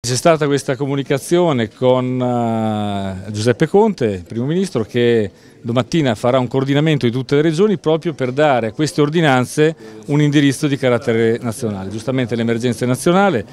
C'è stata questa comunicazione con uh, Giuseppe Conte, Primo Ministro, che domattina farà un coordinamento di tutte le regioni proprio per dare a queste ordinanze un indirizzo di carattere nazionale. Giustamente l'emergenza è nazionale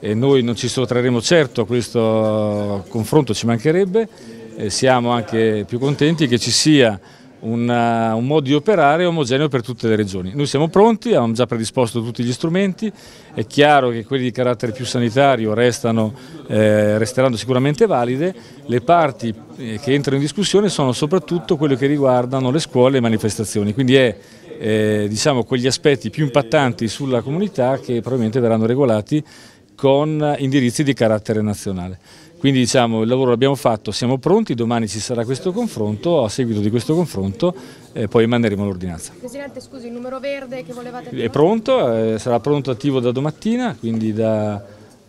e noi non ci sottrarremo certo a questo confronto, ci mancherebbe, e siamo anche più contenti che ci sia una, un modo di operare omogeneo per tutte le regioni. Noi siamo pronti, abbiamo già predisposto tutti gli strumenti, è chiaro che quelli di carattere più sanitario restano, eh, resteranno sicuramente valide, le parti eh, che entrano in discussione sono soprattutto quelle che riguardano le scuole e le manifestazioni, quindi è eh, diciamo, quegli aspetti più impattanti sulla comunità che probabilmente verranno regolati con indirizzi di carattere nazionale. Quindi diciamo il lavoro l'abbiamo fatto, siamo pronti, domani ci sarà questo confronto, a seguito di questo confronto eh, poi emanderemo l'ordinanza. Presidente scusi, il numero verde che volevate... È pronto, eh, sarà pronto attivo da domattina, quindi da,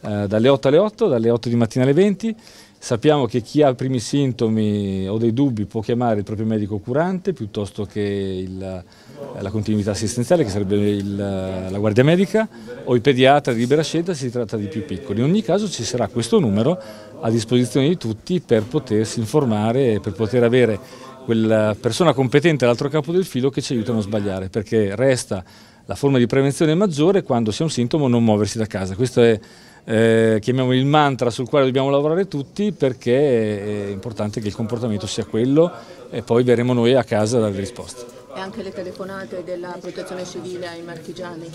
eh, dalle 8 alle 8, dalle 8 di mattina alle 20. Sappiamo che chi ha primi sintomi o dei dubbi può chiamare il proprio medico curante piuttosto che il, la continuità assistenziale che sarebbe il, la guardia medica o il pediatra di libera scelta se si tratta di più piccoli. In ogni caso ci sarà questo numero a disposizione di tutti per potersi informare e per poter avere quella persona competente all'altro capo del filo che ci aiuta a non sbagliare perché resta la forma di prevenzione maggiore quando si ha un sintomo non muoversi da casa. Questo è eh, chiamiamolo il mantra sul quale dobbiamo lavorare tutti perché è importante che il comportamento sia quello e poi verremo noi a casa a dare risposte. E anche le telefonate della protezione civile ai marchigiani?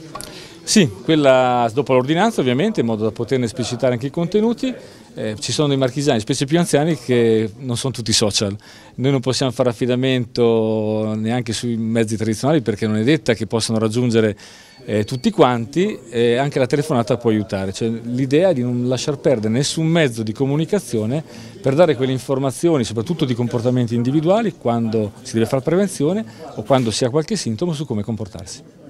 Sì, quella dopo l'ordinanza ovviamente in modo da poterne esplicitare anche i contenuti. Eh, ci sono dei marchigiani, specie più anziani, che non sono tutti social. Noi non possiamo fare affidamento neanche sui mezzi tradizionali perché non è detta che possano raggiungere eh, tutti quanti e anche la telefonata può aiutare. Cioè, L'idea è di non lasciar perdere nessun mezzo di comunicazione per dare quelle informazioni, soprattutto di comportamenti individuali, quando si deve fare prevenzione o quando si ha qualche sintomo su come comportarsi.